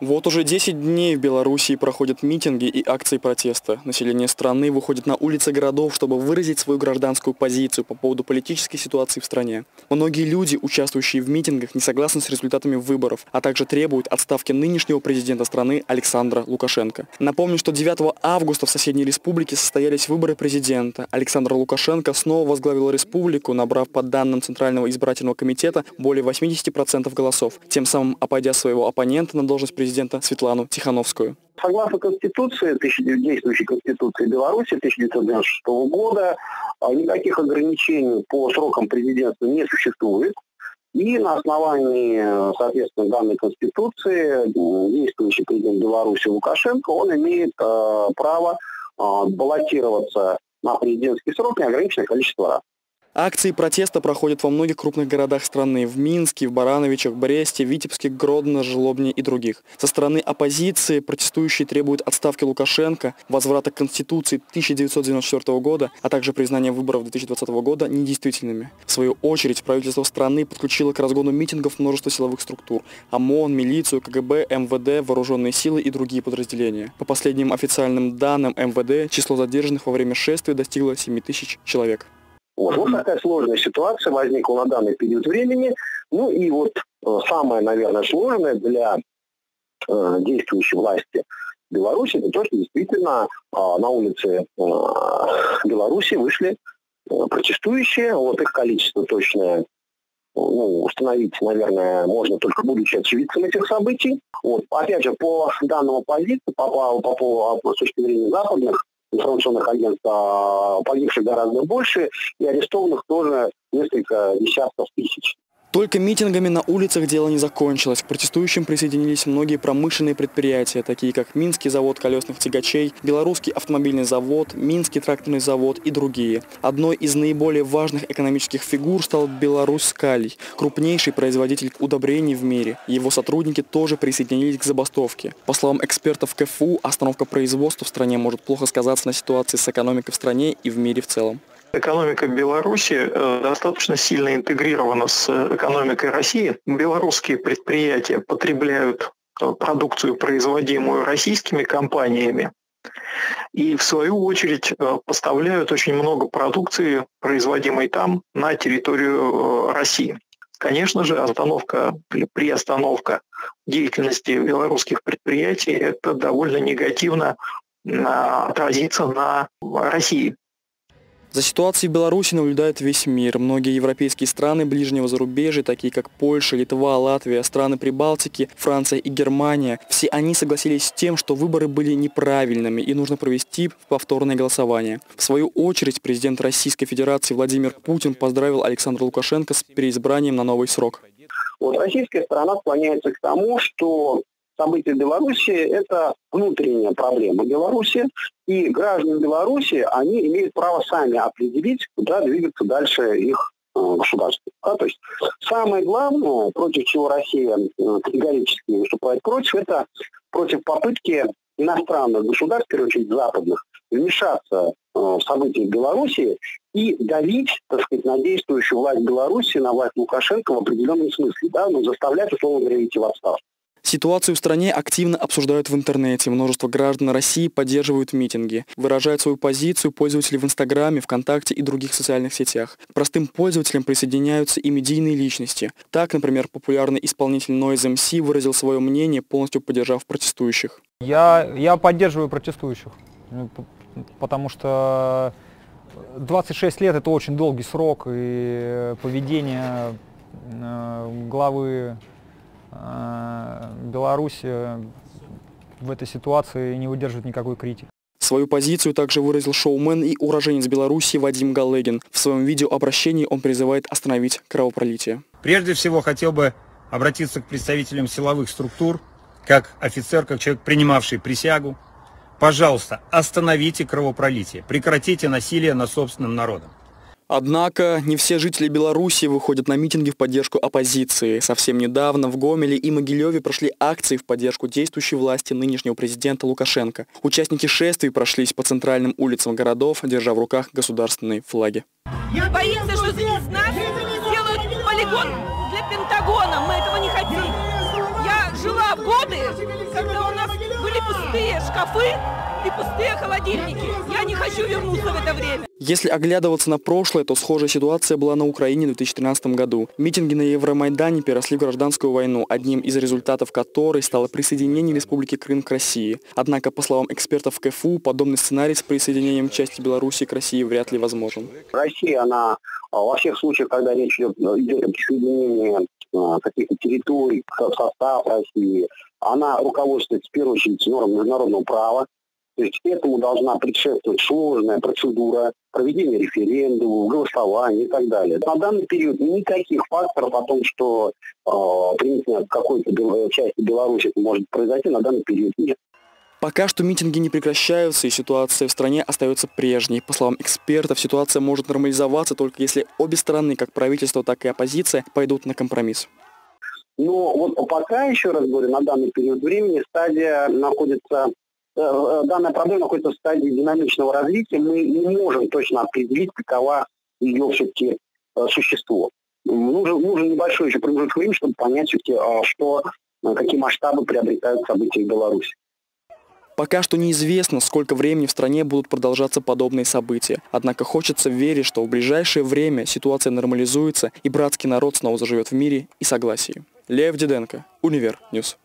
Вот уже 10 дней в Белоруссии проходят митинги и акции протеста. Население страны выходит на улицы городов, чтобы выразить свою гражданскую позицию по поводу политической ситуации в стране. Многие люди, участвующие в митингах, не согласны с результатами выборов, а также требуют отставки нынешнего президента страны Александра Лукашенко. Напомню, что 9 августа в соседней республике состоялись выборы президента. Александр Лукашенко снова возглавил республику, набрав по данным Центрального избирательного комитета более 80% голосов, тем самым обойдя своего оппонента на должность президента президента Светлану Тихановскую. Согласно Конституции, действующей Конституции Беларуси 1996 года, а, никаких ограничений по срокам президентства не существует. И на основании, соответственно, данной Конституции действующий президент Беларуси Лукашенко, он имеет э, право э, баллотироваться на президентский срок неограниченное количество раз. Акции протеста проходят во многих крупных городах страны – в Минске, в Барановичах, Бресте, Витебске, Гродно, Жлобне и других. Со стороны оппозиции протестующие требуют отставки Лукашенко, возврата Конституции 1994 года, а также признания выборов 2020 года недействительными. В свою очередь, правительство страны подключило к разгону митингов множество силовых структур – ОМОН, милицию, КГБ, МВД, вооруженные силы и другие подразделения. По последним официальным данным МВД, число задержанных во время шествия достигло 7 тысяч человек. Вот, вот такая сложная ситуация возникла на данный период времени. Ну и вот э, самое, наверное, сложное для э, действующей власти Беларуси, это то, что действительно э, на улице э, Беларуси вышли э, протестующие. Вот их количество точное ну, установить, наверное, можно только будучи очевидцем этих событий. Вот. Опять же, по данным оппозиции, по, по, по, по, по точки зрения западных информационных агентств а погибших гораздо больше, и арестованных тоже несколько десятков тысяч. Только митингами на улицах дело не закончилось. К протестующим присоединились многие промышленные предприятия, такие как Минский завод колесных тягачей, Белорусский автомобильный завод, Минский тракторный завод и другие. Одной из наиболее важных экономических фигур стал Беларусь Скалий, крупнейший производитель удобрений в мире. Его сотрудники тоже присоединились к забастовке. По словам экспертов КФУ, остановка производства в стране может плохо сказаться на ситуации с экономикой в стране и в мире в целом. Экономика Беларуси э, достаточно сильно интегрирована с экономикой России. Белорусские предприятия потребляют э, продукцию, производимую российскими компаниями, и в свою очередь э, поставляют очень много продукции, производимой там, на территорию России. Конечно же, остановка или приостановка деятельности белорусских предприятий это довольно негативно отразится на России. За ситуацией в Беларуси наблюдает весь мир. Многие европейские страны ближнего зарубежья, такие как Польша, Литва, Латвия, страны Прибалтики, Франция и Германия, все они согласились с тем, что выборы были неправильными и нужно провести повторное голосование. В свою очередь президент Российской Федерации Владимир Путин поздравил Александра Лукашенко с переизбранием на новый срок. Вот российская сторона склоняется к тому, что события в Беларуси – это внутренняя проблема Беларуси, и граждане Беларуси, они имеют право сами определить, куда двигаться дальше их э, государства. Да? То есть самое главное, против чего Россия э, категорически выступает против, это против попытки иностранных государств, в первую очередь западных, вмешаться э, в события Беларуси и давить, так сказать, на действующую власть Беларуси, на власть Лукашенко в определенном смысле, да, ну, заставлять, условно говоря, идти в отставку. Ситуацию в стране активно обсуждают в интернете. Множество граждан России поддерживают митинги. Выражают свою позицию пользователи в Инстаграме, ВКонтакте и других социальных сетях. Простым пользователям присоединяются и медийные личности. Так, например, популярный исполнитель Noise MC выразил свое мнение, полностью поддержав протестующих. Я, я поддерживаю протестующих, ну, потому что 26 лет это очень долгий срок, и поведение э, главы э, Беларуси в этой ситуации не выдерживает никакой критики. Свою позицию также выразил шоумен и уроженец Беларуси Вадим Галегин. В своем видеообращении он призывает остановить кровопролитие. Прежде всего хотел бы обратиться к представителям силовых структур, как офицер, как человек, принимавший присягу. Пожалуйста, остановите кровопролитие, прекратите насилие над собственным народом. Однако не все жители Беларуси выходят на митинги в поддержку оппозиции. Совсем недавно в Гомеле и Могилеве прошли акции в поддержку действующей власти нынешнего президента Лукашенко. Участники шествий прошлись по центральным улицам городов, держа в руках государственные флаги. Я боится, что из нас сделают полигон для Пентагона. Мы этого не хотим. Я жила годы, когда у нас были пустые шкафы и пустые холодильники. Я не хочу вернуться в это время. Если оглядываться на прошлое, то схожая ситуация была на Украине в 2013 году. Митинги на Евромайдане переросли в гражданскую войну, одним из результатов которой стало присоединение Республики Крым к России. Однако, по словам экспертов КФУ, подобный сценарий с присоединением части Беларуси к России вряд ли возможен. Россия, она а, во всех случаях, когда речь идет, идет о присоединении а, каких-то территорий в состав России, она руководствуется в первую очередь нормами международного права, то есть этому должна предшествовать сложная процедура проведения референдумов, голосования и так далее. На данный период никаких факторов о том, что э, принятие какой-то части Беларуси может произойти, на данный период нет. Пока что митинги не прекращаются и ситуация в стране остается прежней. По словам экспертов, ситуация может нормализоваться только если обе стороны, как правительство, так и оппозиция, пойдут на компромисс. Но вот пока, еще раз говорю, на данный период времени стадия находится данная проблема находится в стадии динамичного развития, мы не можем точно определить, какова ее все-таки э, существо. Нужен, нужен небольшой еще промежуток времени, чтобы понять все-таки, а, что, какие масштабы приобретают события в Беларуси. Пока что неизвестно, сколько времени в стране будут продолжаться подобные события. Однако хочется верить, что в ближайшее время ситуация нормализуется и братский народ снова заживет в мире и согласии. Лев Диденко, Univer News.